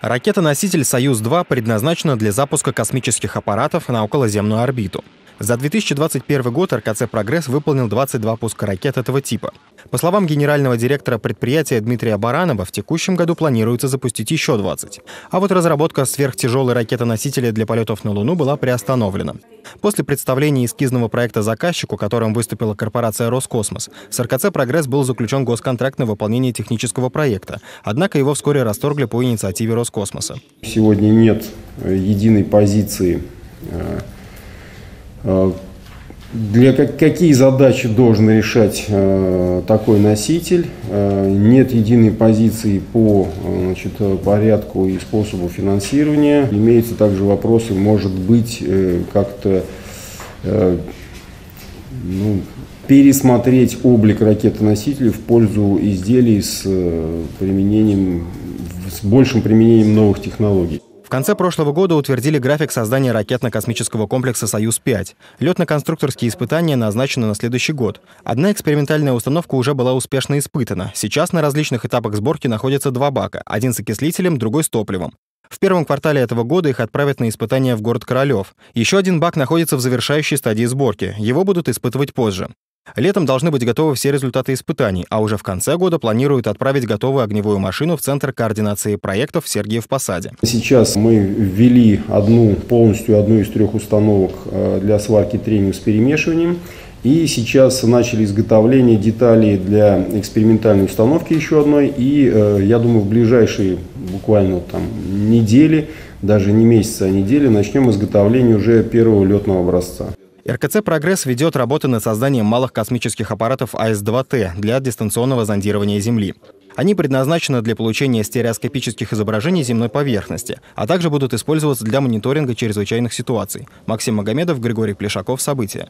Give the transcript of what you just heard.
Ракета-носитель «Союз-2» предназначена для запуска космических аппаратов на околоземную орбиту. За 2021 год РКЦ «Прогресс» выполнил 22 пуска ракет этого типа. По словам генерального директора предприятия Дмитрия Баранова, в текущем году планируется запустить еще 20. А вот разработка сверхтяжелой ракеты-носителя для полетов на Луну была приостановлена. После представления эскизного проекта заказчику, которым выступила корпорация «Роскосмос», с РКЦ «Прогресс» был заключен госконтракт на выполнение технического проекта. Однако его вскоре расторгли по инициативе Роскосмоса. Сегодня нет единой позиции э, э, для как, какие задачи должен решать э, такой носитель? Э, нет единой позиции по значит, порядку и способу финансирования. Имеются также вопросы, может быть, э, как-то э, ну, пересмотреть облик ракеты-носителей в пользу изделий с э, применением, с большим применением новых технологий. В конце прошлого года утвердили график создания ракетно-космического комплекса «Союз-5». Летно-конструкторские испытания назначены на следующий год. Одна экспериментальная установка уже была успешно испытана. Сейчас на различных этапах сборки находятся два бака, один с окислителем, другой с топливом. В первом квартале этого года их отправят на испытания в город Королев. Еще один бак находится в завершающей стадии сборки. Его будут испытывать позже. Летом должны быть готовы все результаты испытаний, а уже в конце года планируют отправить готовую огневую машину в Центр координации проектов Сергиев Посаде. Сейчас мы ввели одну, полностью одну из трех установок э, для сварки тренингов с перемешиванием. И сейчас начали изготовление деталей для экспериментальной установки еще одной. И э, я думаю, в ближайшие буквально там недели, даже не месяца, а недели, начнем изготовление уже первого летного образца. РКЦ «Прогресс» ведет работы над созданием малых космических аппаратов АС-2Т для дистанционного зондирования Земли. Они предназначены для получения стереоскопических изображений земной поверхности, а также будут использоваться для мониторинга чрезвычайных ситуаций. Максим Магомедов, Григорий Плешаков. События.